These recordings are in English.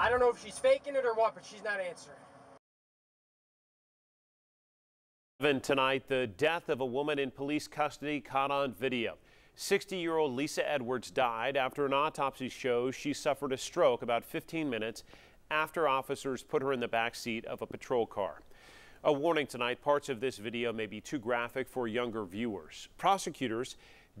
I don't know if she's faking it or what, but she's not answering. Tonight, the death of a woman in police custody caught on video. 60 year old Lisa Edwards died after an autopsy shows she suffered a stroke about 15 minutes after officers put her in the back seat of a patrol car. A warning tonight parts of this video may be too graphic for younger viewers. Prosecutors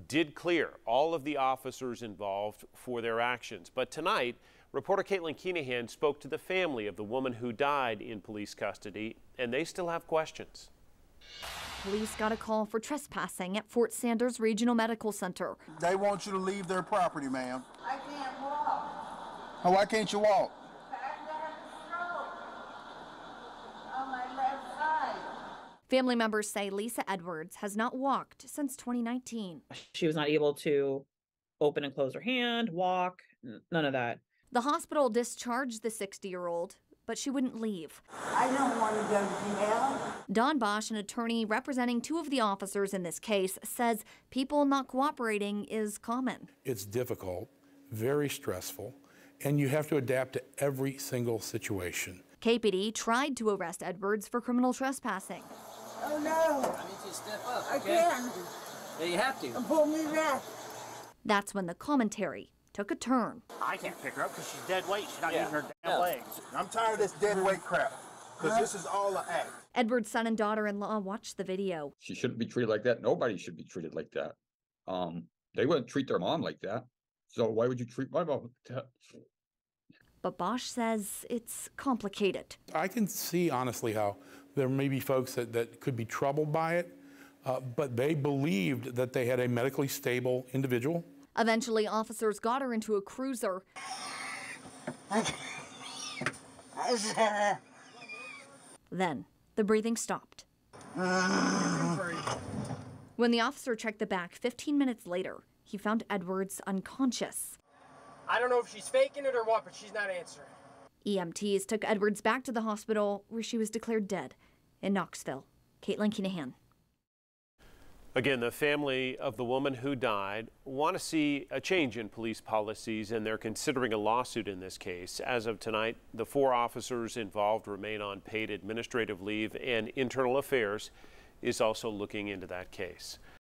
did clear all of the officers involved for their actions, but tonight, reporter Caitlin Keenahan spoke to the family of the woman who died in police custody, and they still have questions. Police got a call for trespassing at Fort Sanders Regional Medical Center. They want you to leave their property, ma'am. I can't walk. Oh, why can't you walk? I have a stroke on my left side. Family members say Lisa Edwards has not walked since 2019. She was not able to open and close her hand, walk, none of that. The hospital discharged the 60 year old, but she wouldn't leave. I don't want to go to jail. Don Bosch, an attorney representing two of the officers in this case, says people not cooperating is common. It's difficult, very stressful, and you have to adapt to every single situation. KPD tried to arrest Edwards for criminal trespassing. Oh no, I need you to step up. I Okay? can't. Yeah, you have to. And Pull me back. That's when the commentary took a turn. I can't pick her up because she's dead weight. She's not Yeah. using her damn Yeah. legs. I'm tired of this dead weight crap. Because this is all an act. Edwards' son and daughter in law watched the video. She shouldn't be treated like that. Nobody should be treated like that. Um, they wouldn't treat their mom like that. So why would you treat my mom like that? But Bosch says it's complicated. I can see honestly how there may be folks that, that could be troubled by it, uh, but they believed that they had a medically stable individual. Eventually, officers got her into a cruiser. Then the breathing stopped. When the officer checked the back 15 minutes later, he found Edwards unconscious. I don't know if she's faking it or what, but she's not answering. EMTs took Edwards back to the hospital where she was declared dead in Knoxville. Caitlin Keenahan. Again, the family of the woman who died want to see a change in police policies, and they're considering a lawsuit in this case. As of tonight, the four officers involved remain on paid administrative leave, and Internal Affairs is also looking into that case.